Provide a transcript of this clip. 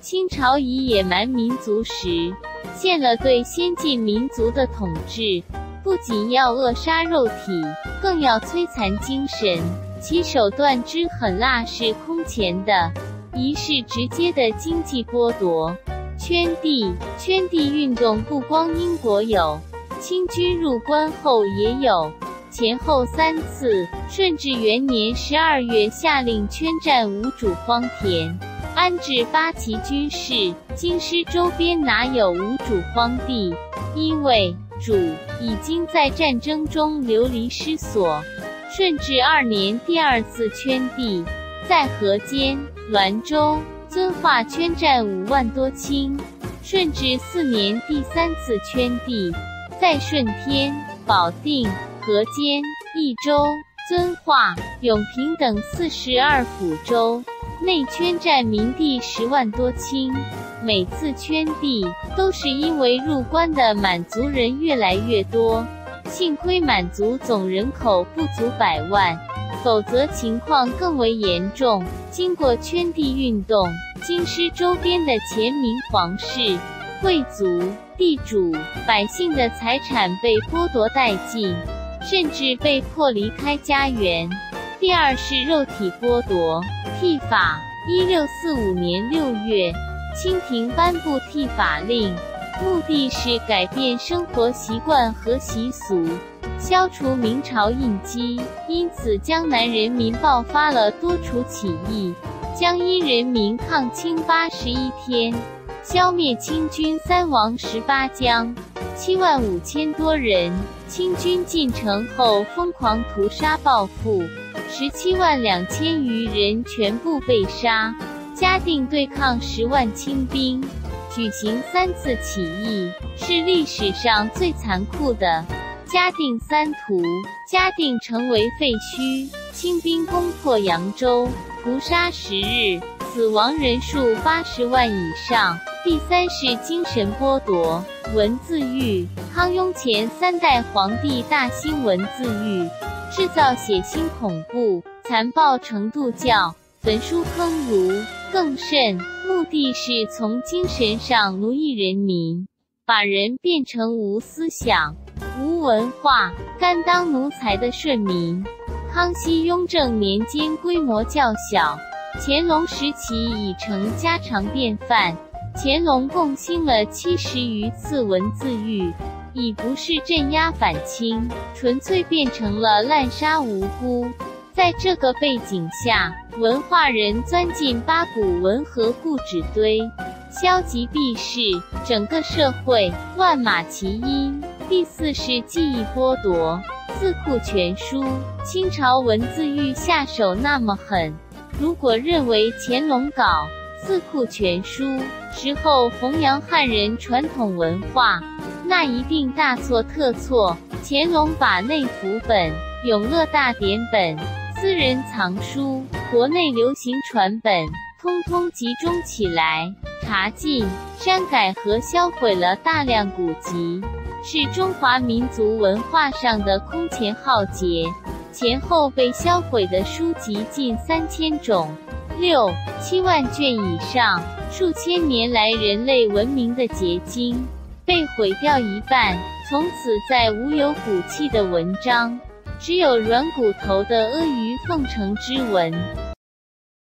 清朝以野蛮民族时，现了对先进民族的统治，不仅要扼杀肉体，更要摧残精神。其手段之狠辣是空前的，一是直接的经济剥夺。圈地，圈地运动不光英国有，清军入关后也有，前后三次。顺治元年十二月下令圈占无主荒田，安置八旗军士。京师周边哪有无主荒地？因为主已经在战争中流离失所。顺治二年第二次圈地，在河间、滦州。遵化圈占五万多顷，顺治四年第三次圈地，在顺天、保定、河间、益州、遵化、永平等四十二府州内圈占民地十万多顷。每次圈地都是因为入关的满族人越来越多，幸亏满族总人口不足百万。否则情况更为严重。经过圈地运动，京师周边的前明皇室、贵族、地主、百姓的财产被剥夺殆尽，甚至被迫离开家园。第二是肉体剥夺。剃法。一六四五年六月，清廷颁布剃法令，目的是改变生活习惯和习俗。消除明朝印记，因此江南人民爆发了多处起义。江阴人民抗清八十一天，消灭清军三王十八将，七万五千多人。清军进城后疯狂屠杀报复，十七万两千余人全部被杀。嘉定对抗十万清兵，举行三次起义，是历史上最残酷的。嘉定三屠，嘉定成为废墟。清兵攻破扬州，屠杀十日，死亡人数八十万以上。第三是精神剥夺，文字狱。康雍前三代皇帝大兴文字狱，制造血腥恐怖、残暴程度较焚书坑儒更甚，目的是从精神上奴役人民，把人变成无思想。无文化、甘当奴才的顺民。康熙、雍正年间规模较小，乾隆时期已成家常便饭。乾隆共兴了七十余次文字狱，已不是镇压反清，纯粹变成了滥杀无辜。在这个背景下，文化人钻进八股文和故纸堆，消极避世，整个社会乱马齐喑。第四是记忆剥夺，《四库全书》。清朝文字狱下手那么狠，如果认为乾隆搞《四库全书》时候弘扬汉人传统文化，那一定大错特错。乾隆把内府本、永乐大典本、私人藏书、国内流行传本，通通集中起来，查禁、删改和销毁了大量古籍。是中华民族文化上的空前浩劫，前后被销毁的书籍近三千种，六七万卷以上，数千年来人类文明的结晶被毁掉一半，从此再无有骨气的文章，只有软骨头的阿谀奉承之文。